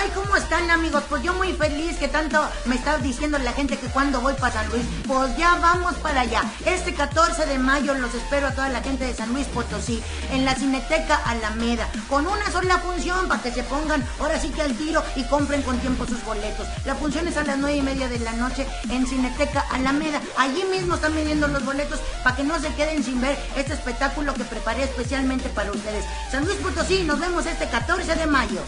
Ay, ¿cómo están amigos? Pues yo muy feliz que tanto me está diciendo la gente que cuando voy para San Luis, pues ya vamos para allá. Este 14 de mayo los espero a toda la gente de San Luis Potosí, en la Cineteca Alameda, con una sola función para que se pongan ahora sí que al tiro y compren con tiempo sus boletos. La función es a las nueve y media de la noche en Cineteca Alameda. Allí mismo están vendiendo los boletos para que no se queden sin ver este espectáculo que preparé especialmente para ustedes. San Luis Potosí, nos vemos este 14 de mayo.